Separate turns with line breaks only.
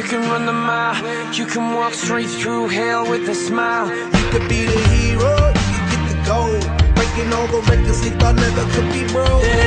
You can run the mile. You can walk straight through hell with a smile.
You could be the hero, you get the gold. Breaking all the records they thought never could be broke.